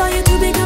for you to be